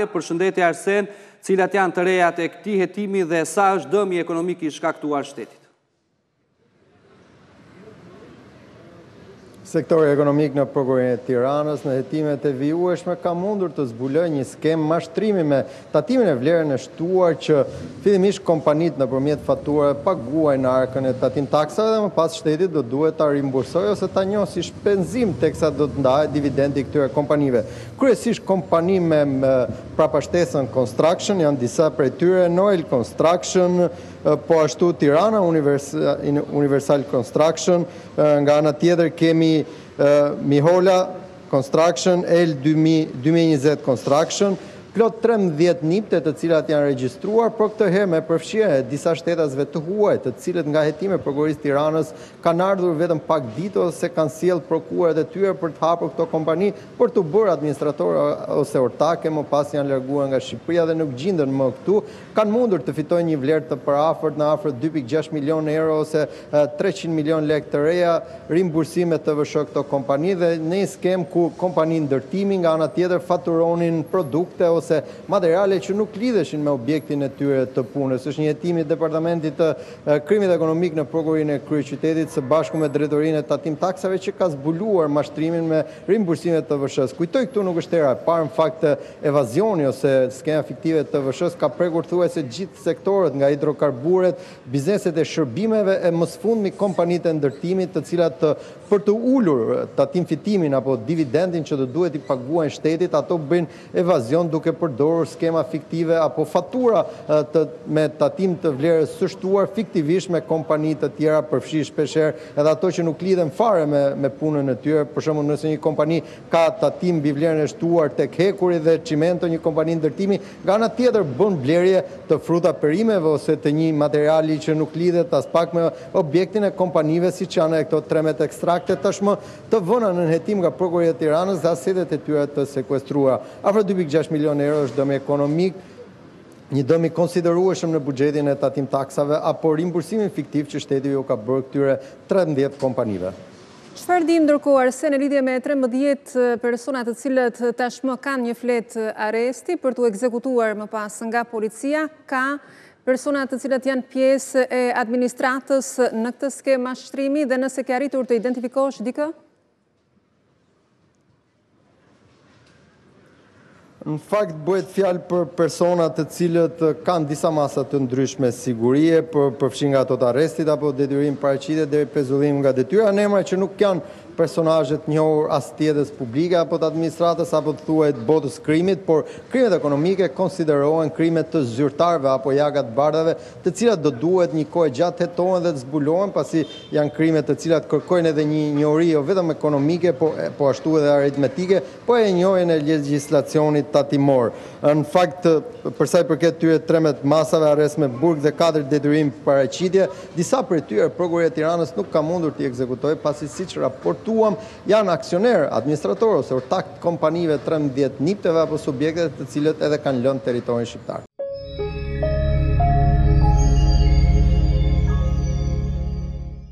Përshëndetje Arsen, cilat janë të rejat e këtij hetimi dhe sa është dëmi ekonomik i shkaktuar shtetit? Sektori ekonomik në Prokurorinë e Tiranës në hetimet e vijueshme ka mundur të zbulojë një skemë mashtrimi me tatimin e vlerën e shtuar që fillimisht kompanitë nëpërmjet faturave paguajnë në arkën e tatim taksave dhe më pas shtetit do duhet ta rimbursojë ose ta njohë si shpenzim teksa do të ndahet dividendi i këtyre kompanive. Kryesisht kompani me prapashtesën Construction janë disa prej tyre, Noel Construction, po ashtu Tirana Universal Construction, nga ana tjetër kemi Mihola Construction, El dy mijë e njëzet Construction, plot trembëdhjetë nipte të cilat janë regjistruar, por këtë herë me përfshirjen e disa shtetasve të huaj, të cilët nga hetimi e Prokurorisë së Tiranës kanë ardhur vetëm pak ditë ose kanë sjellë prokurat e tyre për të hapur këto kompani, për t'u bërë administratorë ose ortakë, më pas janë larguar nga Shqipëria dhe nuk gjinden më këtu, kanë mundur të fitojnë një vlerë të përafërt në afro dy pikë gjashtë milionë euro ose treqind milionë lekë të reja rimbursime TVSH këto kompani dhe në skemë ku kompani ndërtimi nga ana tjetër faturonin produkte ose materiale që nuk lidheshin me objektin e tyre të punës. Është një hetim i Departamentit të Krimit Ekonomik në Prokurorinë e Kryeqytetit së bashku me Drejtorinë e Tatim Taksave që ka zbuluar mashtrimin me Rimbursimet e TVSH-së. Kujtoj këtu nuk është hera e parë në fakt evazioni ose skema fiktive TVSH-së ka prekur thuajse gjithë sektorët nga hidrokarburet, bizneset e shërbimeve e më së fundmi kompanitë e ndërtimit të cilat për të ulur tatimfitimin apo dividendin që do duhet t'i paguajnë shtetit ato bëjnë evazion duke përdorur skema fiktive apo fatura me tatim të vlerës së shtuar fiktivisht me kompani të tjera, përfshi shpeshherë edhe ato që nuk lidhen fare me punën e tyre, për shembull nëse një kompani ka tatim mbi vlerën e shtuar tek hekuri dhe çimento një kompani ndërtimi nga ana tjetër bën blerje të fruta perimeve ose të një materiali që nuk lidhet aspak me objektin e kompanive siç janë edhe këto trembëdhjetë ekstrakte tashmë Të vëna nën hetim nga Prokuroria e Tiranës dhe asetet e tyre të sekuestruara. Afro dy pikë gjashtë milionë euro është dëmi ekonomik, një dëm i konsiderueshëm në buxhetin e tatimtaksave apo rimbursimin fiktiv që shteti iu ka bërë këtyre trembëdhjetë kompanive. Çfarë dimë ndërkohë Arsen në lidhje me trembëdhjetë persona të cilët tashmë kanë një fletë arresti për t'u ekzekutuar më pas nga policia, ka Persona të cilët janë pjesë e administratës në këtë skemë mashtrimi dhe nëse ke arritur të identifikosh dikë? Në fakt bëhet fjalë për persona të cilët kanë disa masa të ndryshme sigurie, përfshirë nga ato të arrestit apo detyrim paraqitje deri pezullim nga detyra, në emra që nuk janë personazhe të njohur as të jetës publike apo të administratës apo të thuaj të botës së krimit, por krimet ekonomike konsiderohen krime të zyrtarëve apo jakave të bardha, të cilat do duhet një kohë e gjatë të hetohen dhe të zbulohen, pasi janë krime të cilat kërkojnë edhe një njohuri jo vetëm ekonomike, po po ashtu edhe aritmetike, Po edhe njohjen e legjislacionit tatimor. Në fakt, për sa i përket këtyre trembëdhjetë masave, arrest me burg dhe katër detyrim paraqitje, disa prej tyre Prokuroria e Tiranës nuk ka mundur t'i ekzekutojë, pasi siç raportuam, janë aksionerë, administratorë ose ortakë të kompanive trembëdhjetë nipteve apo subjekteve të cilët edhe kanë lënë territorin shqiptar.